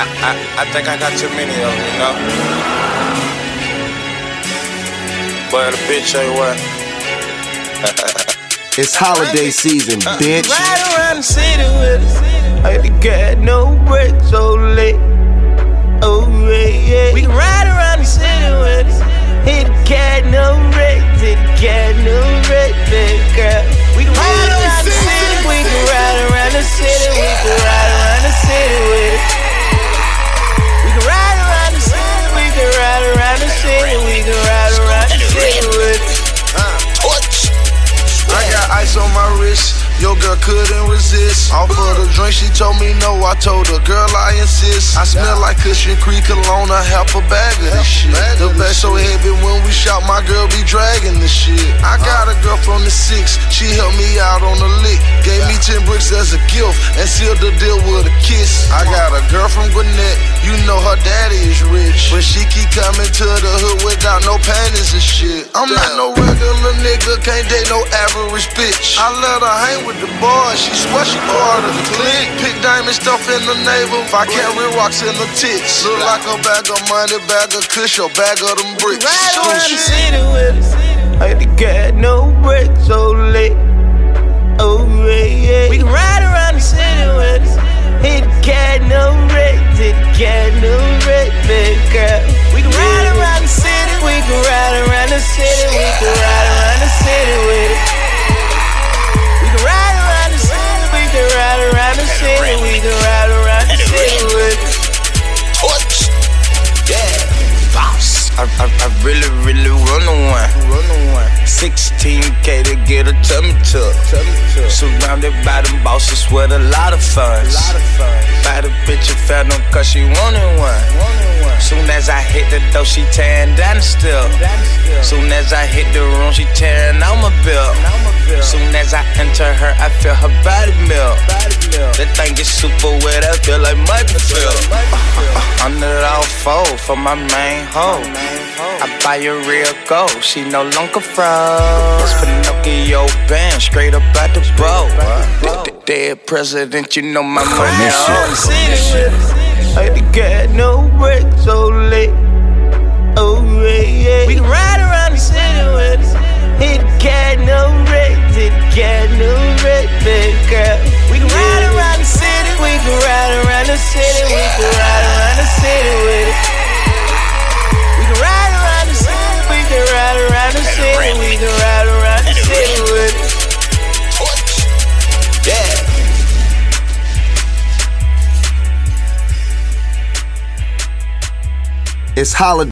I, I, I think I got too many of them, you know? But a bitch ain't what? It's holiday season, uh, bitch. Ride around the city with us. I got no break so late. Oh, yeah, yeah. We can ride around the city with us. Hit the cat, no break. Hit the cat, no break, baby girl. Ice on my wrist. Your girl couldn't resist. Off of the drink, she told me no. I told her, girl, I insist. I smell like Cushion Creek cologne. I half a bag of this shit. The back so heavy when we shout, my girl be dragging the shit. I got a girl from the six. She helped me out on the lick. Gave me 10 bricks as a gift and sealed the deal with a kiss. I got a girl from Gwinnett. You know her daddy is rich. But she keep coming to the hood without no panties and shit. I'm not no regular nigga. Can't date no average bitch. I let her hang with the boys. She swear she part of the clique. Pick diamond stuff in the navel. If I carry rocks in the tits. Look like a bag of money, bag of kush, or bag of them bricks. Ride School around the shit. city with us. I got no break so late. Oh yeah, yeah. We can ride around the city with us. Hit the cat, no break. Hit the cat, no I, I, I really, really run a one. Run a one. 16K to get a tummy tuck. Surrounded by them bosses with a lot of funds. Buy the bitch a phantom cause she wanted one. Soon as I hit the door, she tearing down the still. Soon as I hit the room, she tearing out my bill. Soon as I enter her, I feel her body melt. That thing is super wet, I feel like Michael. Hundred all four for my main hoe. I buy a real gold, she no longer froze. Pinocchio band, straight up out the bow. The dead president, you know my money Ride around on. the city with us. I got no break so late. Oh yeah, yeah. We can ride around the city with us. Hit the cat, no break. Hit the cat, no break, big girl. We can ride around the city. We can ride around the city. It's holiday.